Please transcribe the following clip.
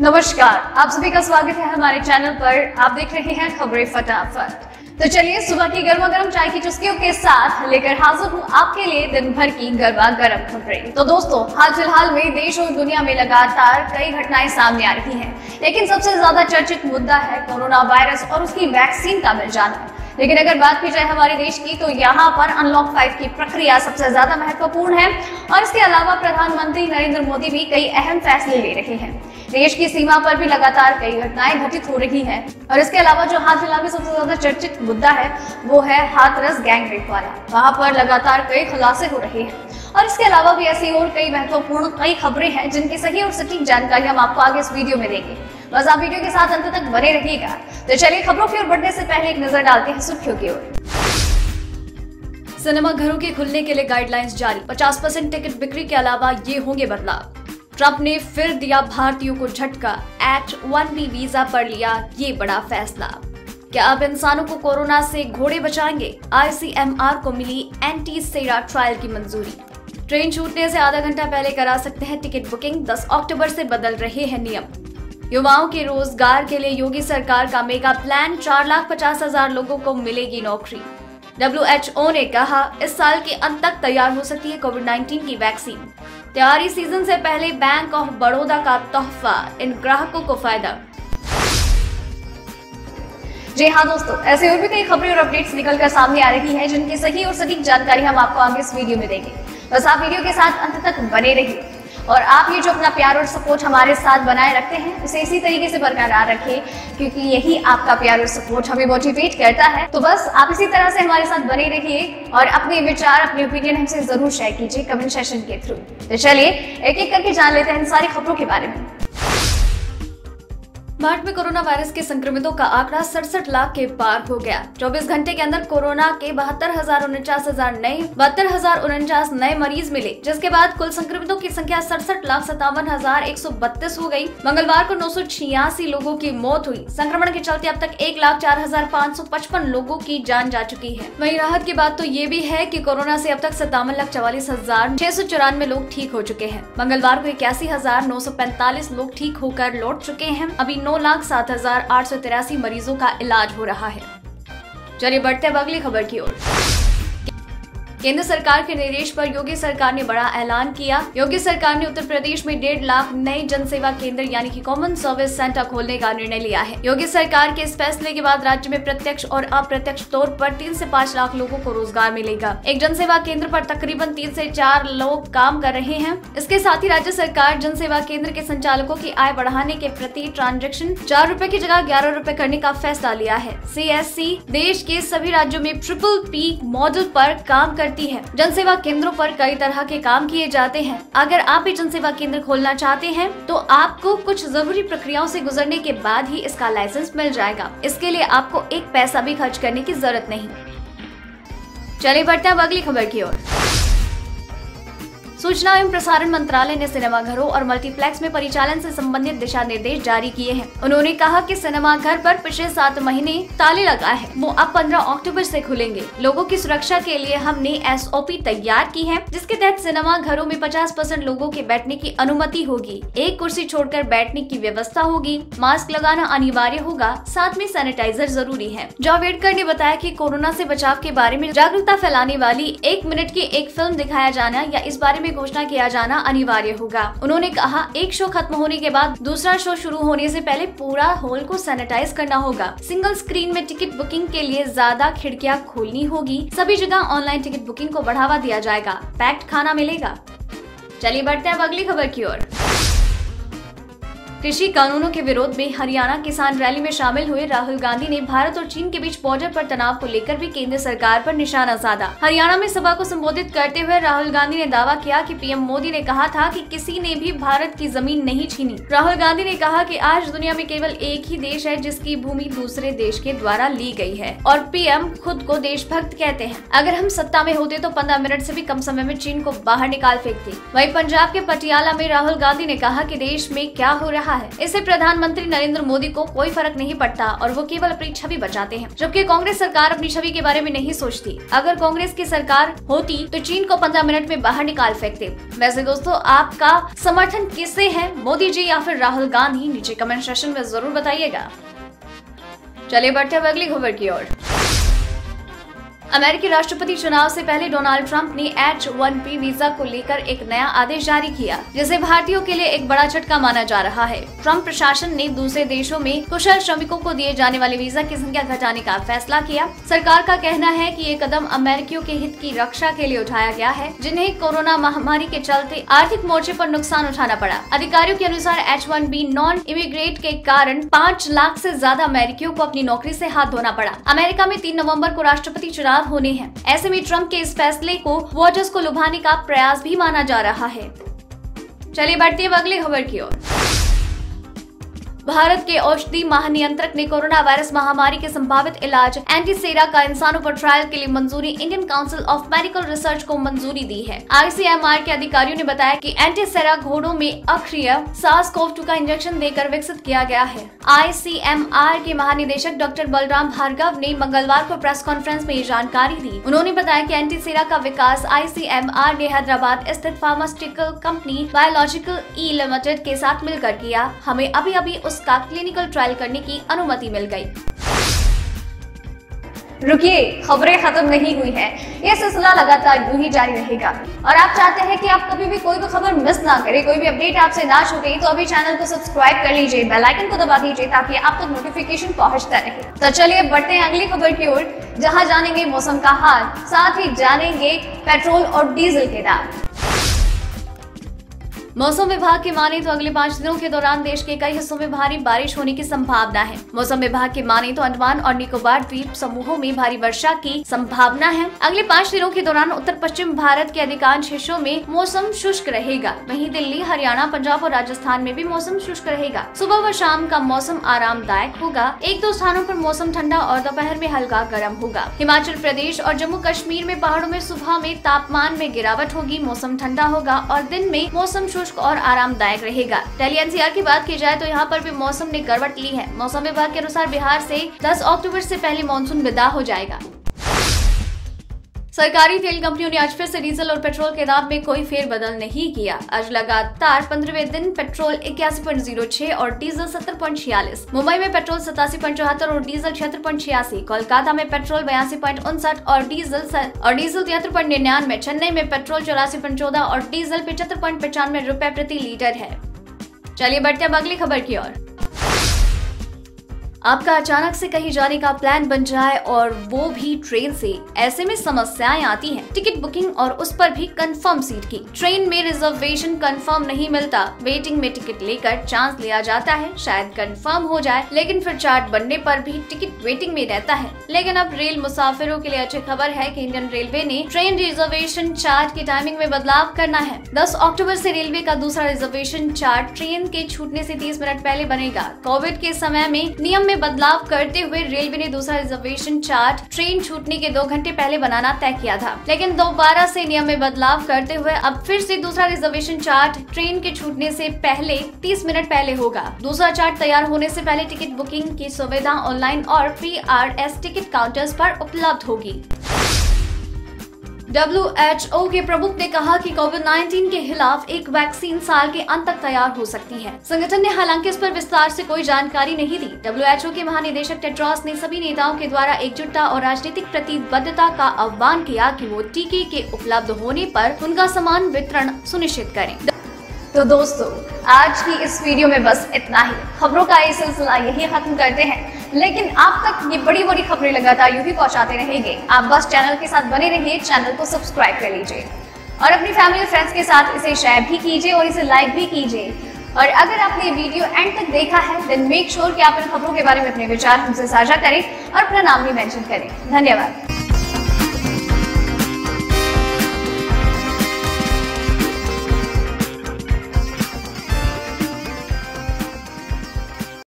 नमस्कार, आप सभी का स्वागत है हमारे चैनल पर। आप देख रहे हैं खबरें फटाफट। तो चलिए, सुबह की गर्मा गर्म चाय की चुस्कियों के साथ लेकर हाजिर हूँ आपके लिए दिन भर की गर्मा गर्म खबरें। तो दोस्तों हाल फ़िलहाल में देश और दुनिया में लगातार कई घटनाएँ सामने आ रही हैं। लेकिन सबसे ज़्यादा चर्चित मुद्दा है कोरोना वायरस और उसकी वैक्सीन का मिल जाना। लेकिन अगर बात की जाए हमारे देश की तो यहाँ पर अनलॉक फाइव की प्रक्रिया सबसे ज़्यादा महत्वपूर्ण है। और इसके अलावा प्रधानमंत्री नरेंद्र मोदी भी कई अहम फैसले ले रहे हैं। देश की सीमा पर भी लगातार कई घटनाएँ घटित हो रही हैं। और इसके अलावा जो हाल फ़िलहाल में सबसे ज़्यादा चर्चित मुद्दा है, वो है हाथरस गैंग रेप वाला। वहाँ पर लगातार कई खुलासे हो रहे हैं। और इसके अलावा भी ऐसी और कई महत्वपूर्ण कई खबरें हैं, जिनकी सही और सटीक जानकारी हम आपको आगे इस वीडियो में देंगे। बस आप वीडियो के साथ अंत तक बने रहिएगा। तो चलिए खबरों की ओर बढ़ने से पहले एक नज़र डालते हैं सुर्खियों की ओर। सिनेमा घरों के खुलने के लिए गाइडलाइंस जारी। 50 परसेंट टिकट बिक्री के अलावा ये होंगे बदलाव। ट्रंप ने फिर दिया भारतीयों को झटका। एट वन बी वीज़ा पर लिया ये बड़ा फैसला। क्या अब इंसानों को कोरोना से घोड़े बचाएँगे? आईसीएमआर को मिली एंटी सेरा ट्रायल की मंजूरी। ट्रेन छूटने से आधा घंटा पहले करा सकते हैं टिकट बुकिंग। 10 अक्टूबर से बदल रहे हैं नियम। युवाओं के रोज़गार के लिए योगी सरकार का मेगा प्लान, चार लाख पचास हज़ार लोगों को मिलेगी नौकरी। डब्ल्यूएचओ ने कहा, इस साल के अंत तक तैयार हो सकती है कोविड 19 की वैक्सीन। तैयारी सीज़न से पहले बैंक ऑफ़ बड़ौदा का तोहफा इन ग्राहकों को फ़ायदा। जी हाँ दोस्तों, ऐसे और भी कई खबरें और अपडेट्स निकलकर सामने आ रही हैं, जिनकी सही और सटीक जानकारी हम आपको आगे इस वीडियो में देंगे। बस आप वीडियो के साथ अंत तक बने रहिए। और आप ये जो अपना प्यार और सपोर्ट हमारे साथ बनाए रखते हैं, उसे इसी तरीके से बरकरार रखें क्योंकि यही आपका प्यार और सपोर्ट हमें मोटिवेट करता है। तो बस, आप इसी तरह से हमारे साथ बने रहिए और अपने विचार, अपने ओपिनियन हमसे ज़रूर शेयर कीजिए कमेंट सेशन के थ्रू तो चलिए एक एक करके जान लेते हैं इन सारी खबरों के बारे में। भारत में कोरोना वायरस के संक्रमितों का आंकड़ा सड़सठ लाख के पार हो गया। 24 घंटे के अंदर कोरोना के बहत्तर हज़ार उनचास हज़ार नए, बहत्तर हज़ार उनचास नए मरीज़ मिले, जिसके बाद कुल संक्रमितों की संख्या सड़सठ लाख सत्तावन हज़ार एक सौ बत्तीस हो गई मंगलवार को नौ सौ छियासी लोगों की मौत हुई। संक्रमण के चलते अब तक एक लाख चार हज़ार पाँच सौ पचपन लोगों की जान जा चुकी है। वही राहत की बात तो ये भी है की कोरोना ऐसी अब तक सत्तावन लाख चवालीस हज़ार छह सौ चौरानवे लोग ठीक हो चुके हैं। मंगलवार को इक्यासी हज़ार नौ सौ पैंतालीस लोग ठीक होकर लौट चुके हैं। अभी नौ लाख सात हज़ार आठ सौ तिरासी मरीजों का इलाज हो रहा है। चलिए बढ़ते अब अगली खबर की ओर। केंद्र सरकार के निर्देश पर योगी सरकार ने बड़ा ऐलान किया। योगी सरकार ने उत्तर प्रदेश में डेढ़ लाख नए जन सेवा केंद्र, यानी कि कॉमन सर्विस सेंटर खोलने का निर्णय लिया है। योगी सरकार के इस फैसले के बाद राज्य में प्रत्यक्ष और अप्रत्यक्ष तौर पर तीन से पाँच लाख लोगों को रोज़गार मिलेगा। एक जन सेवा केंद्र पर तकरीबन तीन से चार लोग काम कर रहे हैं। इसके साथ ही राज्य सरकार जन सेवा केंद्र के संचालकों की आय बढ़ाने के प्रति ट्रांजेक्शन चार रूपए की जगह ग्यारह रूपए करने का फैसला लिया है। CSC देश के सभी राज्यों में ट्रिपल पी मॉडल आरोप काम कर करती है। जन सेवा केंद्रों पर कई तरह के काम किए जाते हैं। अगर आप भी जन सेवा केंद्र खोलना चाहते हैं तो आपको कुछ ज़रूरी प्रक्रियाओं से गुजरने के बाद ही इसका लाइसेंस मिल जाएगा। इसके लिए आपको एक पैसा भी खर्च करने की ज़रूरत नहीं। चले बढ़ते अब अगली खबर की ओर। सूचना एवं प्रसारण मंत्रालय ने सिनेमाघरों और मल्टीप्लेक्स में परिचालन से संबंधित दिशा निर्देश जारी किए हैं। उन्होंने कहा कि सिनेमाघर पर पिछले सात महीने ताले लगा है। वो अब 15 अक्टूबर से खुलेंगे। लोगों की सुरक्षा के लिए हमने एसओपी तैयार की है, जिसके तहत सिनेमा घरों में 50 परसेंट के बैठने की अनुमति होगी। एक कुर्सी छोड़कर बैठने की व्यवस्था होगी। मास्क लगाना अनिवार्य होगा। साथ में सैनिटाइजर ज़रूरी है। जावड़ेकर ने बताया की कोरोना ऐसी बचाव के बारे में जागरूकता फैलाने वाली एक मिनट की एक फ़िल्म दिखाया जाना या इस बारे में घोषणा किया जाना अनिवार्य होगा। उन्होंने कहा, एक शो खत्म होने के बाद दूसरा शो शुरू होने से पहले पूरा हॉल को सैनिटाइज करना होगा। सिंगल स्क्रीन में टिकट बुकिंग के लिए ज़्यादा खिड़कियाँ खोलनी होगी। सभी जगह ऑनलाइन टिकट बुकिंग को बढ़ावा दिया जाएगा। पैक्ड खाना मिलेगा। चलिए बढ़ते हैं अब अगली खबर की ओर। कृषि कानूनों के विरोध में हरियाणा किसान रैली में शामिल हुए राहुल गांधी ने भारत और चीन के बीच बॉर्डर पर तनाव को लेकर भी केंद्र सरकार पर निशाना साधा। हरियाणा में सभा को संबोधित करते हुए राहुल गांधी ने दावा किया कि पीएम मोदी ने कहा था कि किसी ने भी भारत की ज़मीन नहीं छीनी। राहुल गांधी ने कहा कि आज दुनिया में केवल एक ही देश है जिसकी भूमि दूसरे देश के द्वारा ली गई है और पीएम खुद को देशभक्त कहते हैं। अगर हम सत्ता में होते तो पंद्रह मिनट से भी कम समय में चीन को बाहर निकाल फेंकते। वही पंजाब के पटियाला में राहुल गांधी ने कहा की देश में क्या हो रहा रखा है। इससे प्रधानमंत्री नरेंद्र मोदी को कोई फ़र्क नहीं पड़ता और वो केवल अपनी छवि बचाते हैं, जबकि कांग्रेस सरकार अपनी छवि के बारे में नहीं सोचती। अगर कांग्रेस की सरकार होती तो चीन को पंद्रह मिनट में बाहर निकाल फेंकते। वैसे दोस्तों, आपका समर्थन किससे है, मोदी जी या फिर राहुल गांधी? नीचे कमेंट सेक्शन में ज़रूर बताइएगा। चलिए बढ़ते हैं अगली खबर की ओर। अमेरिकी राष्ट्रपति चुनाव से पहले डोनाल्ड ट्रंप ने एच वन बी वीज़ा को लेकर एक नया आदेश जारी किया, जिसे भारतीयों के लिए एक बड़ा झटका माना जा रहा है। ट्रंप प्रशासन ने दूसरे देशों में कुशल श्रमिकों को दिए जाने वाले वीज़ा की संख्या घटाने का फैसला किया। सरकार का कहना है कि ये कदम अमेरिकियों के हित की रक्षा के लिए उठाया गया है, जिन्हें कोरोना महामारी के चलते आर्थिक मोर्चे आरोप नुकसान उठाना पड़ा। अधिकारियों के अनुसार H one B non immigrate के कारण पाँच लाख ऐसी ज़्यादा अमेरिकियों को अपनी नौकरी ऐसी हाथ धोना पड़ा। अमेरिका में तीन नवंबर को राष्ट्रपति चुनाव चुनाव होने हैं। ऐसे में ट्रंप के इस फैसले को वोटर्स को लुभाने का प्रयास भी माना जा रहा है। चलिए बढ़ते हैं अगली खबर की ओर। भारत के औषधि महानियंत्रक ने कोरोना वायरस महामारी के संभावित इलाज एंटीसेरा का इंसानों पर ट्रायल के लिए मंजूरी। Indian council of medical research को मंजूरी दी है। आईसीएमआर के अधिकारियों ने बताया कि एंटीसेरा घोड़ों में अक्रिय सास कोव टू का इंजेक्शन देकर विकसित किया गया है। आईसीएमआर के महानिदेशक डॉक्टर बलराम भार्गव ने मंगलवार को प्रेस कॉन्फ्रेंस में ये जानकारी दी। उन्होंने बताया की एंटीसेरा का विकास आईसीएमआर ने हैदराबाद स्थित pharmaceutical company biological E limited के साथ मिलकर किया। हमें अभी अभी उसका क्लिनिकल ट्रायल करने की अनुमति मिल गई। रुकिए, खबरें खत्म नहीं हुई हैं। ये सिलसिला लगातार यूँ ही जारी रहेगा। और आप चाहते हैं कि आप कभी भी कोई भी खबर मिस ना करें, कोई भी अपडेट आपसे ना छूटे तो अभी चैनल को सब्सक्राइब कर लीजिए बेल आइकन को दबा दीजिए, ताकि आप तक तो नोटिफिकेशन पहुँचता रहे। तो चलिए, बढ़ते हैं अगली खबर की ओर, जहाँ जानेंगे मौसम का हाल, साथ ही जानेंगे पेट्रोल और डीजल के दाम। मौसम विभाग के माने तो अगले पाँच दिनों के दौरान देश के कई हिस्सों में भारी बारिश होने की संभावना है। मौसम विभाग के माने तो अंडमान और निकोबार द्वीप समूहों में भारी वर्षा की संभावना है। अगले पाँच दिनों के दौरान उत्तर पश्चिम भारत के अधिकांश हिस्सों में मौसम शुष्क रहेगा। वहीं दिल्ली, हरियाणा, पंजाब और राजस्थान में भी मौसम शुष्क रहेगा। सुबह व शाम का मौसम आरामदायक होगा। एक दो स्थानों पर मौसम ठंडा और दोपहर में हल्का गर्म होगा। हिमाचल प्रदेश और जम्मू कश्मीर में पहाड़ों में सुबह में तापमान में गिरावट होगी, मौसम ठंडा होगा और दिन में मौसम शुष्क और आरामदायक रहेगा। दिल्ली एनसीआर की बात की जाए तो यहाँ पर भी मौसम ने करवट ली है। मौसम विभाग के अनुसार बिहार से 10 अक्टूबर से पहले मानसून विदा हो जाएगा। सरकारी तेल कंपनियों ने आज फिर से डीजल और पेट्रोल के दाम में कोई फेर बदल नहीं किया। आज लगातार पंद्रहवें दिन पेट्रोल इक्यासी पॉइंट ज़ीरो छह और डीजल सत्तर पॉइंट छियालीस, मुंबई में पेट्रोल सतासी पॉइंट चौहत्तर और डीजल छिहत्तर पॉइंट छियासी, कोलकाता में पेट्रोल बयासी पॉइंट उनसठ और डीजल और डीजल तिहत्तर पॉइंट निन्यानवे, चेन्नई में पेट्रोल चौरासी पॉइंट चौदह और डीजल पिछहत्तर पॉइंट पचानवे रूपए प्रति लीटर है। चलिए बढ़ते अब अगली खबर की ओर। आपका अचानक से कहीं जाने का प्लान बन जाए और वो भी ट्रेन से, ऐसे में समस्याएँ आती हैं। टिकट बुकिंग और उस पर भी कंफर्म सीट की। ट्रेन में रिजर्वेशन कंफर्म नहीं मिलता। वेटिंग में टिकट लेकर चांस लिया जाता है। शायद कंफर्म हो जाए, लेकिन फिर चार्ट बनने पर भी टिकट वेटिंग में रहता है। लेकिन अब रेल मुसाफिरों के लिए अच्छी खबर है की इंडियन रेलवे ने ट्रेन रिजर्वेशन चार्ट की टाइमिंग में बदलाव करना है। दस अक्टूबर ऐसी रेलवे का दूसरा रिजर्वेशन चार्ट ट्रेन के छूटने ऐसी तीस मिनट पहले बनेगा। कोविड के समय में नियम में बदलाव करते हुए रेलवे ने दूसरा रिजर्वेशन चार्ट ट्रेन छूटने के दो घंटे पहले बनाना तय किया था। लेकिन दोबारा से नियम में बदलाव करते हुए अब फिर से दूसरा रिजर्वेशन चार्ट ट्रेन के छूटने से पहले 30 मिनट पहले होगा। दूसरा चार्ट तैयार होने से पहले टिकट बुकिंग की सुविधा ऑनलाइन और पी टिकट काउंटर्स पर उपलब्ध होगी। डब्ल्यू के प्रमुख ने कहा कि कोविड 19 के खिलाफ एक वैक्सीन साल के अंत तक तैयार हो सकती है। संगठन ने हालाँकि इस पर विस्तार से कोई जानकारी नहीं दी। डब्ल्यू के महानिदेशक टेट्रॉस ने सभी नेताओं के द्वारा एकजुटता और राजनीतिक प्रतिबद्धता का आह्वान किया कि वो टीके के उपलब्ध होने पर उनका समान वितरण सुनिश्चित करें। तो दोस्तों, आज की इस वीडियो में बस इतना ही। खबरों का ये सिलसिला यही खत्म करते हैं। लेकिन आप तक ये बड़ी बड़ी खबरें लगातार यूँ ही पहुंचाते रहेंगे। आप बस चैनल के साथ बने रहिए, चैनल को सब्सक्राइब कर लीजिए। और अपनी फैमिली फ्रेंड्स के साथ इसे शेयर भी कीजिए और इसे लाइक भी कीजिए। और अगर आपने वीडियो एंड तक देखा है देन मेक श्योर कि आप इन खबरों के बारे में अपने विचार हमसे साझा करें और अपना नाम भी मेंशन करें। धन्यवाद।